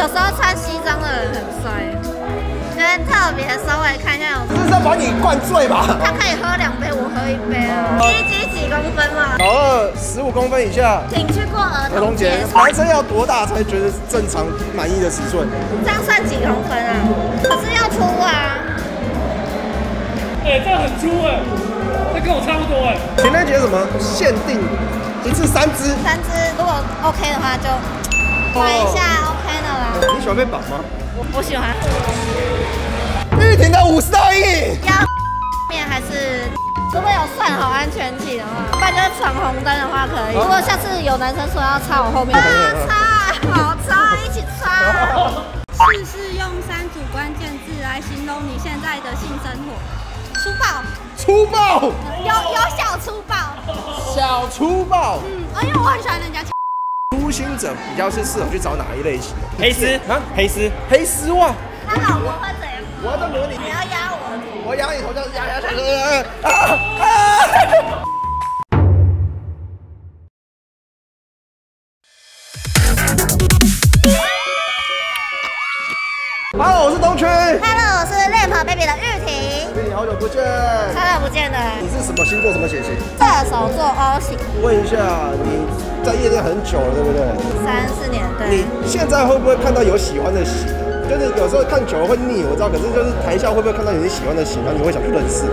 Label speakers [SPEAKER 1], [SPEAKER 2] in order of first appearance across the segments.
[SPEAKER 1] 有时候穿西装的人很帅，觉得特别稍微看一下有。
[SPEAKER 2] 这是要把你灌醉吧？
[SPEAKER 1] 他可以喝两杯，我喝一杯啊。一几几公分嘛？
[SPEAKER 2] 老二十五公分以下。
[SPEAKER 1] 请去过儿
[SPEAKER 2] 儿童节，男生要多大才觉得正常满意的尺寸？
[SPEAKER 1] 这样算几公分啊？可是要粗啊。
[SPEAKER 3] 哎，这很粗哎，这跟我差不多哎。
[SPEAKER 2] 情人节什么限定一次三只？
[SPEAKER 1] 三只，如果 OK 的话就买一下
[SPEAKER 2] 喜欢被绑吗？
[SPEAKER 1] 我我喜欢。
[SPEAKER 2] 玉婷的五十道硬。
[SPEAKER 1] 要面还是？如果有算好安全期的话，不然就是闯红灯的话可以。如果下次有男生说要插我后面，啊插，好插，一起插。
[SPEAKER 4] 试试用三组关键字来形容你现在的性生活。粗暴，
[SPEAKER 2] 粗暴，
[SPEAKER 4] 有有小粗暴，
[SPEAKER 2] 小粗暴，
[SPEAKER 4] 嗯，哎呦，我很喜欢人家。
[SPEAKER 2] 初心者比较是适合去找哪一类型？
[SPEAKER 3] 黑丝啊，黑丝，
[SPEAKER 2] 黑丝袜。
[SPEAKER 1] 他老公会怎样？
[SPEAKER 2] 我要当模拟，
[SPEAKER 1] 你要压我，
[SPEAKER 2] 我压你头，这样压压下去。Hello，我是东区。
[SPEAKER 1] Hello，我是 Lamp Baby 的玉婷。
[SPEAKER 2] 好久不见。
[SPEAKER 1] 好久不见的。
[SPEAKER 2] 你是什么星座？什么血型？
[SPEAKER 1] 射手座 O 型。
[SPEAKER 2] 问一下，你在夜店很久了，对不对？
[SPEAKER 1] 三四年，对。
[SPEAKER 2] 你现在会不会看到有喜欢的型？就是有时候看久了会腻，我知道。可是就是台下会不会看到有你喜欢的型，然后你会想去认识？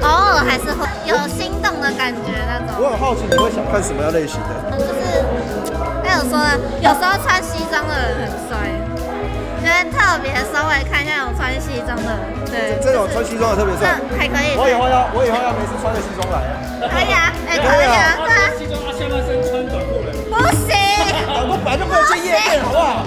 [SPEAKER 1] 偶尔还是会有心动的感觉那种。
[SPEAKER 2] 我很好奇，你会想看什么样类型的？
[SPEAKER 1] 就是那有说呢，有时候穿西装的人很帅。觉得特别稍微看一下有穿西装的，对，
[SPEAKER 2] 这种穿西装的特别帅，
[SPEAKER 1] 还可以。
[SPEAKER 2] 我以后要，我以后要每次穿着西装来。
[SPEAKER 1] 可以啊，哎，可以啊，对啊。
[SPEAKER 3] 西装啊，下半身穿短裤的。
[SPEAKER 1] 不行，
[SPEAKER 2] 短裤本来就不能去夜店，好不好？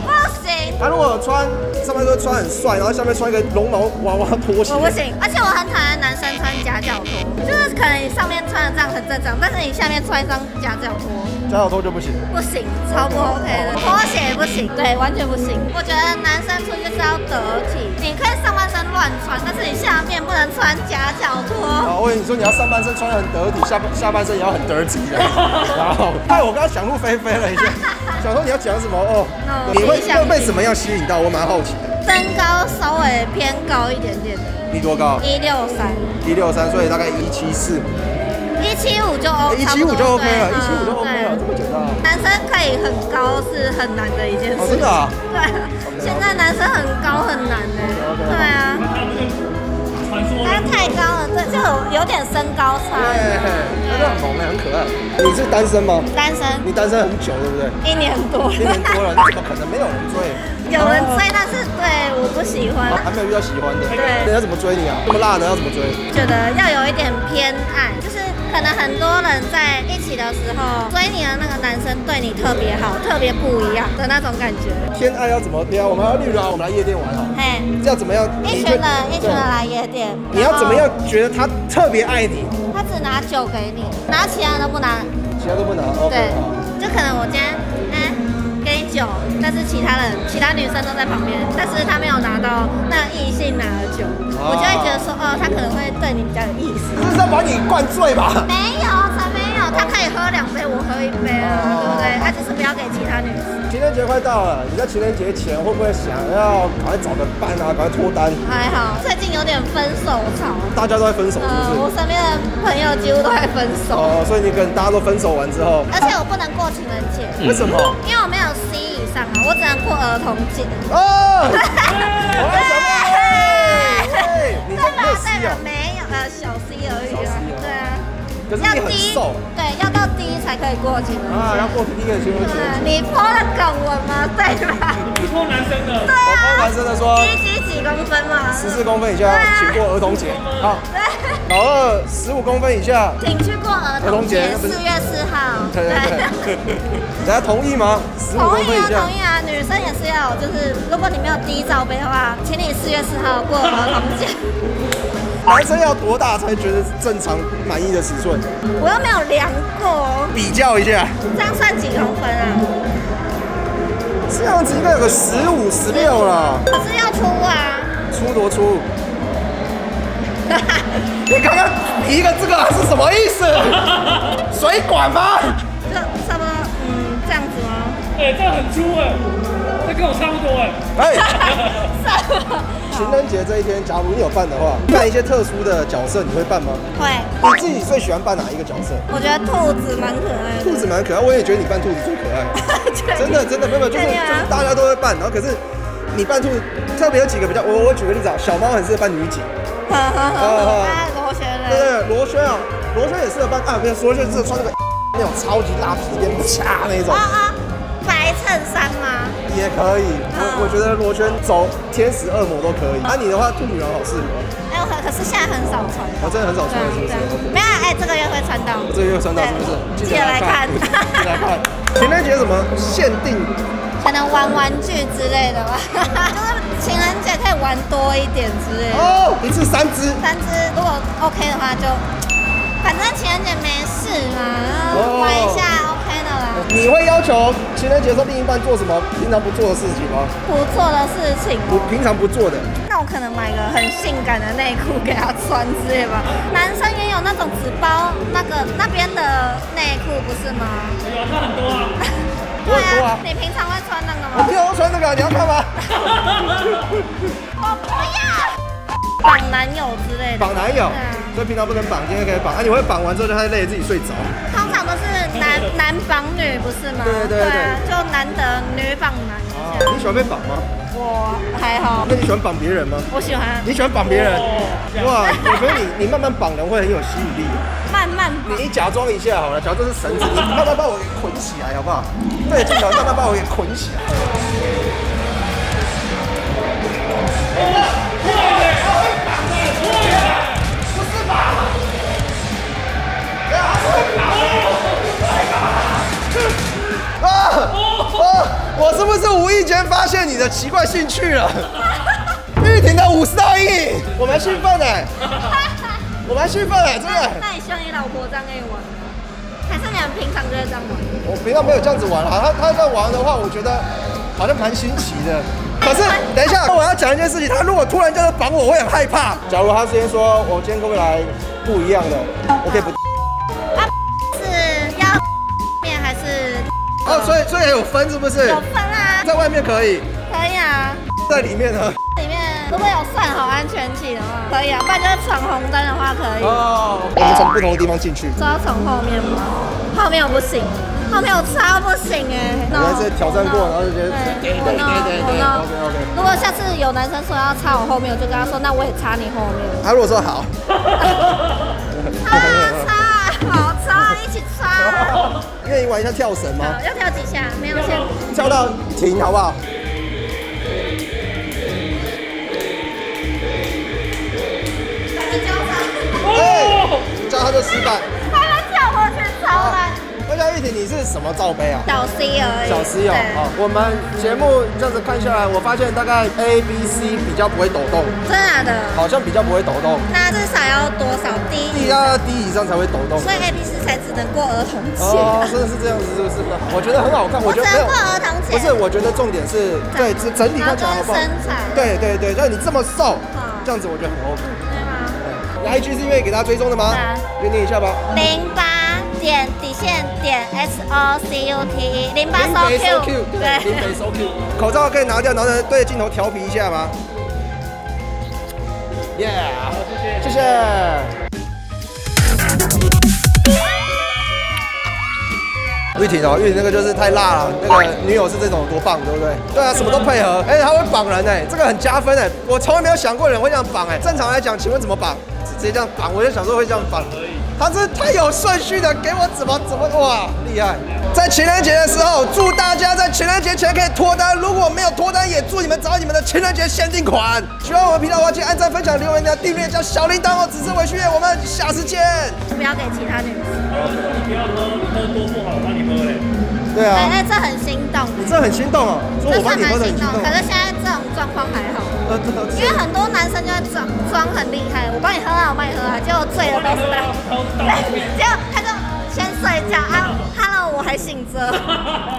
[SPEAKER 2] 他如果穿上半身穿很帅，然后下面穿一个绒毛娃娃拖鞋，
[SPEAKER 1] 我不行。而且我很讨厌男生穿夹脚拖，就是可能你上面穿的这样很正常，但是你下面穿一双夹脚拖，
[SPEAKER 2] 夹脚拖就不行。
[SPEAKER 1] 不行，超不 OK 的，拖鞋也不行，对，完全不行。我觉得男生出去就是要得体，你可以上半身乱穿，但是你下面不能穿夹脚拖。
[SPEAKER 2] 好，我跟你说，你要上半身穿的很得体，下下半身也要很 dirty 的。然后，害我刚刚想入非非了一下，想说你要讲什么哦？你会会被什么样吸引到？我蛮好奇的。
[SPEAKER 1] 身高稍微偏高一点点的。
[SPEAKER 2] 你多高？
[SPEAKER 1] 一六三。
[SPEAKER 2] 一六三，所以大概一七四。
[SPEAKER 1] 一七五就 OK，
[SPEAKER 2] 一七五就 OK 了，一七五就 OK 了，这么简单。
[SPEAKER 1] 男生可以很高是很难的一件事。
[SPEAKER 2] 真的啊？
[SPEAKER 1] 对，现在男生很高很难呢。对啊。他太高了，这，就有点身高差。
[SPEAKER 2] 对，他就很萌很可爱。你是单身吗？
[SPEAKER 1] 单身。
[SPEAKER 2] 你单身很久，对不对？
[SPEAKER 1] 一年多。
[SPEAKER 2] 一年多了，怎么可能没有人追？
[SPEAKER 1] 有人追，但是对我不喜欢。
[SPEAKER 2] 还没有遇到喜欢的。
[SPEAKER 1] 对。
[SPEAKER 2] 人家怎么追你啊？这么辣的要怎么追？
[SPEAKER 1] 觉得要有一点偏爱，就是。可能很多人在一起的时候追你的那个男生对你特别好，特别不一样的那种感觉。
[SPEAKER 2] 偏爱要怎么偏？我们要例如啊，我们来夜店玩哈。嘿，要怎么样？
[SPEAKER 1] 一群人，一群人来夜店。
[SPEAKER 2] 你要怎么样觉得他特别爱你？
[SPEAKER 1] 他只拿酒给你，拿其他都不拿。
[SPEAKER 2] 其他都不拿。
[SPEAKER 1] 对，就可能我今天哎给你酒，但是其他人其他女生都在旁边，但是他没有拿到那异性拿的酒，我就会觉得说哦，他可能会对你比较有意思。
[SPEAKER 2] 这是要把你灌醉吧？
[SPEAKER 1] 没有，
[SPEAKER 2] 节快到了，你在情人节前会不会想要赶快找个伴啊，赶快脱单？
[SPEAKER 1] 还好，最近有点分手潮。
[SPEAKER 2] 大家都在分手，是不是？
[SPEAKER 1] 我身边的朋友几乎都在分手。
[SPEAKER 2] 哦，所以你跟大家都分手完之后，
[SPEAKER 1] 而且我不能过情人节，
[SPEAKER 2] 为什么？
[SPEAKER 1] 因为我没有 C 以上啊，我只能过儿童节。
[SPEAKER 2] 哦，我爱小妹。对，你这没有 C 啊？
[SPEAKER 1] 没有，呃，小 C 而已啊。
[SPEAKER 2] 可是你很瘦。
[SPEAKER 1] 对，要到低才可以过情人节。
[SPEAKER 2] 啊，要过低的情人节。
[SPEAKER 1] 你泼了梗文吗？对吧？
[SPEAKER 3] 你泼男生的。
[SPEAKER 1] 对啊。
[SPEAKER 2] 我泼男生的说。
[SPEAKER 1] 低几几公分嘛？
[SPEAKER 2] 十四公分以下，请过儿童节。好。
[SPEAKER 1] 对。
[SPEAKER 2] 老二十五公分以下，
[SPEAKER 1] 请去过儿童节。四月四号。
[SPEAKER 2] 对对对。大 家同意吗？十五公分以下。
[SPEAKER 1] 同意啊，女生也是要，就是如果你没有低罩杯的话，请你四月四号过儿童节。
[SPEAKER 2] 男生要多大才觉得正常满意的尺寸？
[SPEAKER 1] 我又没有量过，
[SPEAKER 2] 比较一下。
[SPEAKER 1] 这样算几公分啊？
[SPEAKER 2] 这样子应该有个十五、十六了。
[SPEAKER 1] 可是要粗啊。
[SPEAKER 2] 粗多粗？你刚刚一个这个是什么意思？水管吗？
[SPEAKER 1] 就差不多，嗯，这样子吗？
[SPEAKER 3] 哎，这样很粗哎。这跟我差不多哎。
[SPEAKER 2] 哎，
[SPEAKER 1] 什么？
[SPEAKER 2] 情人节这一天，假如你有扮的话，扮一些特殊的角色，你会扮吗？
[SPEAKER 1] 会，
[SPEAKER 2] 你自己最喜欢扮哪一个角色？
[SPEAKER 1] 我觉得兔子蛮可爱的。
[SPEAKER 2] 兔子蛮可爱，我也觉得你扮兔子最可爱。真的真的没有，就是
[SPEAKER 1] 啊
[SPEAKER 2] 就是大家都会扮，然后可是你扮兔子，特别有几个比较，我我举个例子啊，小猫很适合扮女警，
[SPEAKER 1] 呵呵呵呵，啊，螺旋
[SPEAKER 2] 对对罗轩啊，罗轩也适合扮啊，不是罗轩适合穿那个那种超级大皮鞭掐那种
[SPEAKER 1] 啊。啊，白衬衫吗？
[SPEAKER 2] 也可以，
[SPEAKER 1] 嗯
[SPEAKER 2] 我我觉得罗轩走天使恶魔都可以。啊，你的话兔女郎好适合，
[SPEAKER 1] 哎，我可可是现在很少穿。
[SPEAKER 2] 我真的很少穿，是不是
[SPEAKER 1] 对没有，哎，这个月会穿到。
[SPEAKER 2] 这个月穿到是不是？
[SPEAKER 1] 对记得来看。
[SPEAKER 2] 记得来看。情人节什么限定？
[SPEAKER 1] 可能玩玩具之类的吧，多一点之类的。
[SPEAKER 2] 哦，一次三只。
[SPEAKER 1] 三只如果 OK 的话就，反正情人节没事嘛，然
[SPEAKER 2] 哦
[SPEAKER 1] 后玩一下 OK 的啦。
[SPEAKER 2] 你会要求情人节的时候另一半做什么平常不做的事情吗？
[SPEAKER 1] 不做的事情哦。
[SPEAKER 2] 我平常不做的。
[SPEAKER 1] 那我可能买个很性感的内裤给他穿之类吧。男生也有那种纸包那个那边的内裤，不是吗？
[SPEAKER 3] 有啊，它很多啊。
[SPEAKER 2] 我很多啊
[SPEAKER 1] 你平常会穿那个吗？
[SPEAKER 2] 我平常都穿这个，你要看吗？
[SPEAKER 1] 我不要。绑男友之类的。
[SPEAKER 2] 绑男友所以平常不能绑，今天可以绑。啊，你会绑完之后就太累，自己睡着。
[SPEAKER 1] 通常都是男 男绑女，不是吗？
[SPEAKER 2] 对对对
[SPEAKER 1] 啊，就难得女绑男哦
[SPEAKER 2] 啊，你喜欢被绑吗？
[SPEAKER 1] 我还好
[SPEAKER 2] 那，你喜欢绑别人吗？
[SPEAKER 1] 我喜欢
[SPEAKER 2] 你喜欢绑别人？
[SPEAKER 3] 哦
[SPEAKER 2] 哇，我觉得你你慢慢绑人会很有吸引力。
[SPEAKER 1] 慢慢绑。
[SPEAKER 2] 你假装一下好了，假装这是绳子，你慢慢把我起来好不好？对着镜头慢慢把我给捆起来。啊啊！我是不是无意间发现你的奇怪兴趣了？玉婷的五十道阴影，我蛮兴奋的，我蛮兴奋的，真的。
[SPEAKER 1] 那你希望你老婆这样跟你玩？还是你们平常就在这样玩？
[SPEAKER 2] 我平常没有这样子玩啊，他他这样玩的话，我觉得好像蛮新奇的。可是等一下，我要讲一件事情，他如果突然这样绑我，我会很害怕。假如他之前说我今天可不可以来不一样的，我可以不。
[SPEAKER 1] 啊，是要面还是
[SPEAKER 2] 哦，所以所以有分是不是
[SPEAKER 1] 有？分啊？
[SPEAKER 2] 在外面可以，
[SPEAKER 1] 可以啊。
[SPEAKER 2] 在里面呢？
[SPEAKER 1] 如果有算好安全起的话，可以啊。不然就是闯红灯的话，可以。
[SPEAKER 2] 哦，我们从不同的地方进去。
[SPEAKER 1] 都要从后面吗？后面我不行，后面我超不行哎、
[SPEAKER 2] 原来是挑战过然后就觉得
[SPEAKER 1] 对
[SPEAKER 2] 对对对对对 OK，OK
[SPEAKER 1] 如果下次有男生说要插我后面，我就跟他说，那我也插你后面。
[SPEAKER 2] 他如果说好，
[SPEAKER 1] 插啊插啊，好插，一起插。
[SPEAKER 2] 愿意玩一下跳绳吗？
[SPEAKER 1] 要跳几下？没有先。
[SPEAKER 2] 跳到停好不好？他就失败。
[SPEAKER 1] 他们跳过去超难。
[SPEAKER 2] 那家玉婷，你是什么罩杯啊？
[SPEAKER 1] 小 C 而已。
[SPEAKER 2] 小 C 哦，
[SPEAKER 1] 对
[SPEAKER 2] 好，我们节目这样子看下来，我发现大概 A、B、C 比较不会抖动，
[SPEAKER 1] 真的？
[SPEAKER 2] 好像比较不会抖动
[SPEAKER 1] 那至少要多少
[SPEAKER 2] D？，D 要 D 以上才会抖动。
[SPEAKER 1] 所以 A、B、C 才只能过儿童节。
[SPEAKER 2] 哦，真的是这样子，是不是？我觉得很好看，我觉得没有
[SPEAKER 1] 我只能过，儿童节。
[SPEAKER 2] 不是，我觉得重点是对整整体看起来好不好？
[SPEAKER 1] 身材
[SPEAKER 2] 对对对，就是你这么瘦
[SPEAKER 1] 嗯，
[SPEAKER 2] 这样子我觉得很 OK。IG 是愿意给大家追踪的吗
[SPEAKER 1] 对啊？
[SPEAKER 2] 约定一下吧。
[SPEAKER 1] 零八点底线点 S O C U T E 零八
[SPEAKER 2] 林
[SPEAKER 1] So
[SPEAKER 2] 北 so
[SPEAKER 1] Q
[SPEAKER 2] 对，零八 so Q。口罩可以拿掉，然后呢对着镜头调皮一下吗？Yeah，谢谢。玉婷哦，玉婷那个就是太辣了，那个女友是这种多棒，对不对？对啊，什么都配合，而且他会绑人哎，这个很加分哎，我从来没有想过有人会这样绑哎。正常来讲，请问怎么绑？直接这样绑，我就想说会这样绑。他是太有顺序的，给我怎么怎么哇，厉害！在情人节的时候，祝大家在情人节前可以脱单。如果没有脱单，也祝你们找你们的情人节限定款。喜欢我们频道的话，请按赞、分享、留言、加订阅、加小铃铛哦。只是微醺月，我们下次见。
[SPEAKER 1] 不要给其他女生。
[SPEAKER 3] 不要喝，喝多不好，让你喝嘞。
[SPEAKER 2] 对啊，
[SPEAKER 1] 哎，这很心动，
[SPEAKER 2] 这很心动哦，说我帮你喝的很心动。
[SPEAKER 1] 可是现在状况还好，因为很多男生就会装装很厉害，我帮你喝啊，我帮你喝啊，结果醉了都是他，结果他就先睡觉啊，Hello，我还醒着。